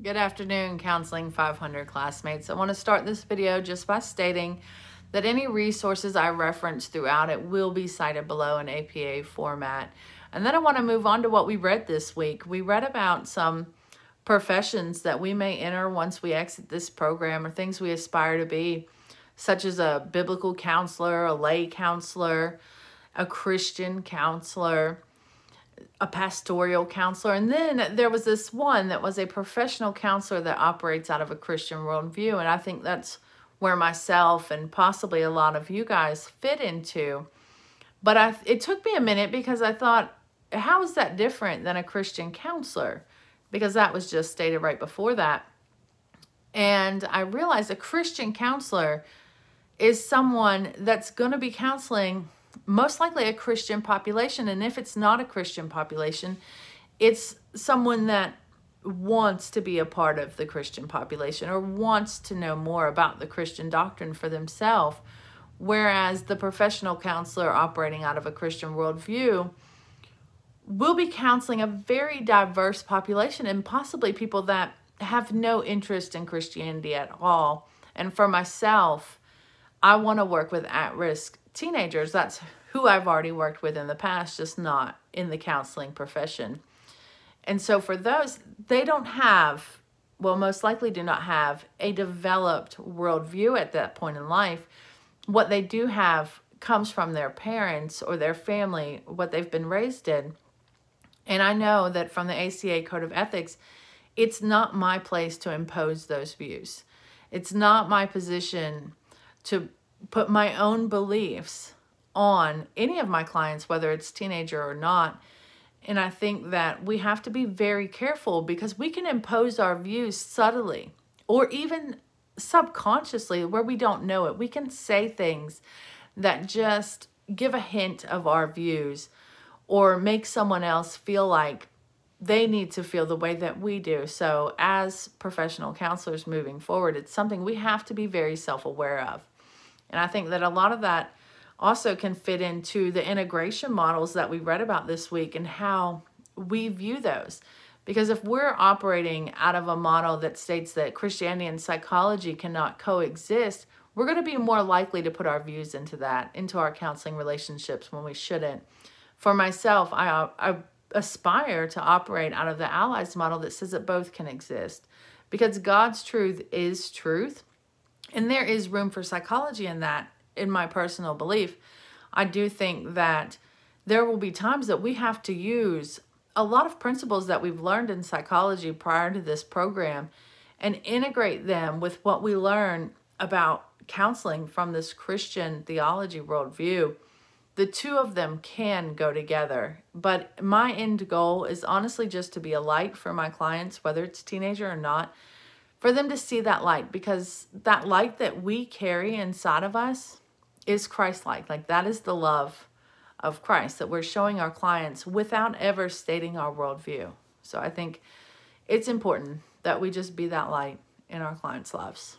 Good afternoon, Counseling 500 classmates. I want to start this video just by stating that any resources I reference throughout it will be cited below in APA format. And then I want to move on to what we read this week. We read about some professions that we may enter once we exit this program or things we aspire to be, such as a biblical counselor, a lay counselor, a Christian counselor, a pastoral counselor. And then there was this one that was a professional counselor that operates out of a Christian worldview. And I think that's where myself and possibly a lot of you guys fit into. But I, it took me a minute because I thought, how is that different than a Christian counselor? Because that was just stated right before that. And I realized a Christian counselor is someone that's going to be counseling most likely a Christian population. And if it's not a Christian population, it's someone that wants to be a part of the Christian population or wants to know more about the Christian doctrine for themselves. Whereas the professional counselor operating out of a Christian worldview will be counseling a very diverse population and possibly people that have no interest in Christianity at all. And for myself, I want to work with at risk teenagers. That's who I've already worked with in the past, just not in the counseling profession. And so for those, they don't have, well, most likely do not have a developed worldview at that point in life. What they do have comes from their parents or their family, what they've been raised in. And I know that from the ACA Code of Ethics, it's not my place to impose those views. It's not my position to put my own beliefs on any of my clients, whether it's teenager or not. And I think that we have to be very careful because we can impose our views subtly or even subconsciously where we don't know it. We can say things that just give a hint of our views or make someone else feel like they need to feel the way that we do. So as professional counselors moving forward, it's something we have to be very self-aware of. And I think that a lot of that also can fit into the integration models that we read about this week and how we view those. Because if we're operating out of a model that states that Christianity and psychology cannot coexist, we're going to be more likely to put our views into that, into our counseling relationships when we shouldn't. For myself, I, I aspire to operate out of the allies model that says that both can exist because God's truth is truth and there is room for psychology in that, in my personal belief. I do think that there will be times that we have to use a lot of principles that we've learned in psychology prior to this program and integrate them with what we learn about counseling from this Christian theology worldview. The two of them can go together, but my end goal is honestly just to be a light for my clients, whether it's teenager or not, for them to see that light because that light that we carry inside of us is Christ-like. Like that is the love of Christ that we're showing our clients without ever stating our worldview. So I think it's important that we just be that light in our clients' lives.